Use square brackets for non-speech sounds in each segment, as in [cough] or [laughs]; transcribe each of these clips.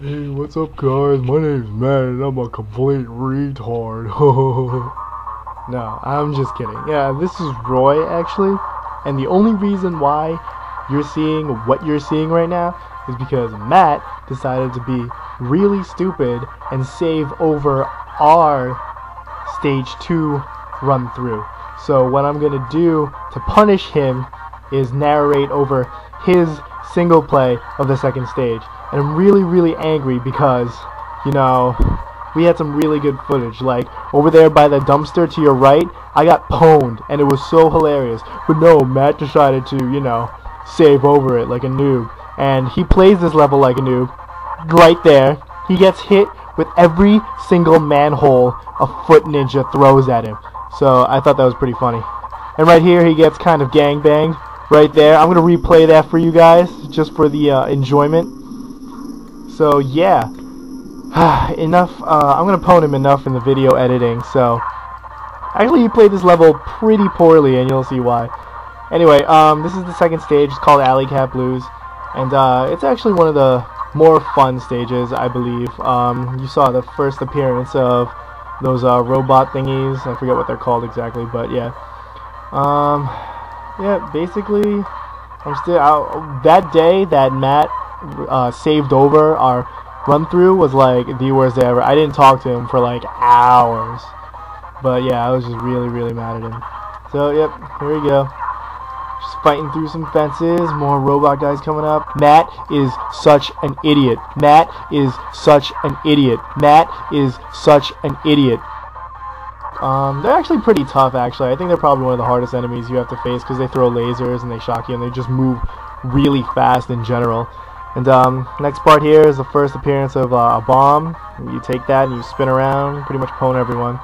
Hey, what's up, guys? My name's Matt, and I'm a complete retard. [laughs] no, I'm just kidding. Yeah, this is Roy, actually. And the only reason why you're seeing what you're seeing right now is because Matt decided to be really stupid and save over our stage 2 run through. So, what I'm gonna do to punish him is narrate over his single play of the second stage. And I'm really, really angry because, you know, we had some really good footage. Like, over there by the dumpster to your right, I got pwned, and it was so hilarious. But no, Matt decided to, you know, save over it like a noob. And he plays this level like a noob. Right there, he gets hit with every single manhole a Foot Ninja throws at him. So I thought that was pretty funny. And right here, he gets kind of gang banged right there. I'm going to replay that for you guys just for the uh, enjoyment. So yeah, [sighs] enough. Uh, I'm to pwn him enough in the video editing. So actually, he played this level pretty poorly, and you'll see why. Anyway, um, this is the second stage. It's called Alley Cat Blues, and uh, it's actually one of the more fun stages, I believe. Um, you saw the first appearance of those uh, robot thingies. I forget what they're called exactly, but yeah. Um, yeah, basically, I'm still out. That day that Matt uh, saved over our run through was like the worst day ever. I didn't talk to him for like hours. But yeah, I was just really, really mad at him. So, yep, here we go. Just fighting through some fences, more robot guys coming up. Matt is such an idiot. Matt is such an idiot. Matt is such an idiot. Um, they're actually pretty tough, actually. I think they're probably one of the hardest enemies you have to face because they throw lasers and they shock you and they just move really fast in general. And um, next part here is the first appearance of uh, a bomb. You take that and you spin around, pretty much pwn everyone.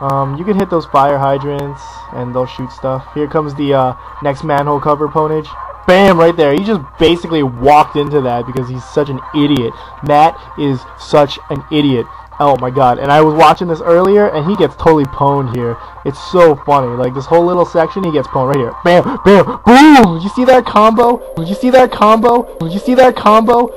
Um, you can hit those fire hydrants and they'll shoot stuff. Here comes the uh, next manhole cover ponage. Bam, right there. He just basically walked into that because he's such an idiot. Matt is such an idiot. Oh my god. And I was watching this earlier and he gets totally pwned here. It's so funny. Like this whole little section he gets pwned right here. Bam, bam, boom! You see that combo? Did you see that combo? Did you see that combo?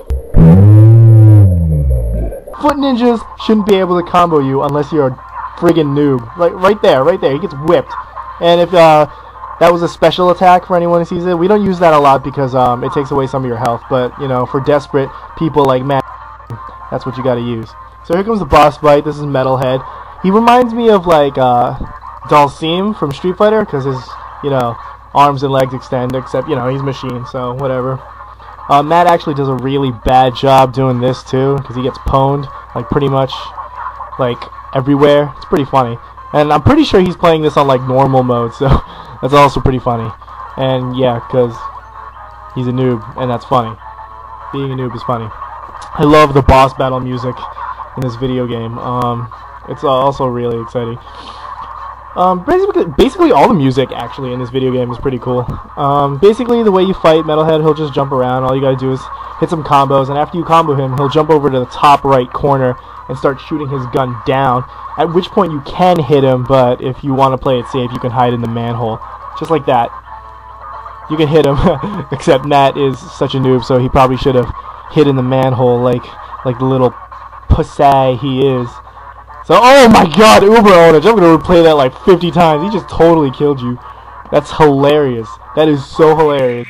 Foot ninjas shouldn't be able to combo you unless you're a friggin' noob. Like right there, right there. He gets whipped. And if uh that was a special attack for anyone who sees it. We don't use that a lot because um, it takes away some of your health. But, you know, for desperate people like Matt, that's what you gotta use. So here comes the boss fight. This is Metalhead. He reminds me of like uh, Dhalsim from Street Fighter because his you know arms and legs extend. Except you know he's machine, so whatever. Uh, Matt actually does a really bad job doing this too because he gets pwned like pretty much like everywhere. It's pretty funny, and I'm pretty sure he's playing this on like normal mode, so [laughs] that's also pretty funny. And yeah, because he's a noob, and that's funny. Being a noob is funny. I love the boss battle music in this video game. Um, it's also really exciting. Um, basically, basically all the music actually in this video game is pretty cool. Um, basically, the way you fight Metalhead, he'll just jump around. All you gotta do is hit some combos, and after you combo him, he'll jump over to the top right corner and start shooting his gun down. At which point you can hit him, but if you want to play it safe, you can hide in the manhole, just like that. You can hit him, [laughs] except Matt is such a noob, so he probably should have hit in the manhole like like the little pussy he is. So, oh my god, Uber Onage. I'm to replay that like 50 times. He just totally killed you. That's hilarious. That is so hilarious.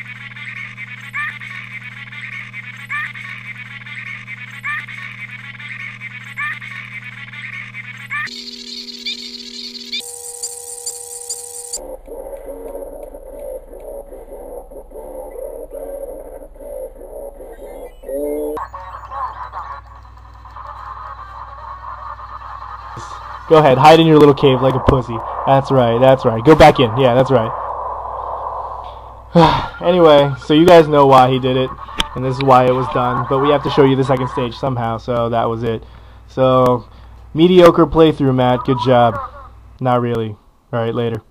Go ahead, hide in your little cave like a pussy. That's right, that's right. Go back in. Yeah, that's right. [sighs] anyway, so you guys know why he did it, and this is why it was done, but we have to show you the second stage somehow, so that was it. So, mediocre playthrough, Matt. Good job. Not really. Alright, later.